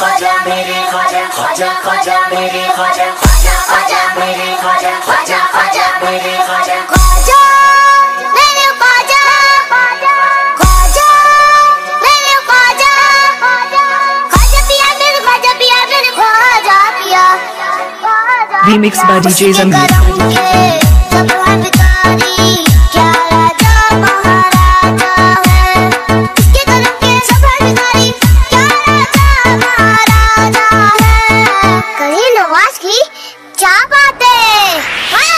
ख्वाजा मेरे ख्वाजा ख्वाजा ख्वाजा मेरे ख्वाजा ख्वाजा ख्वाजा मेरे ख्वाजा ख्वाजा ख्वाजा मेरे ख्वाजा ख्वाजा मेरे पिया पिया पिया Zanveer. करूँगे। जी क्या बात है? हाँ,